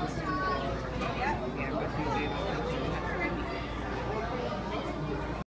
awesome.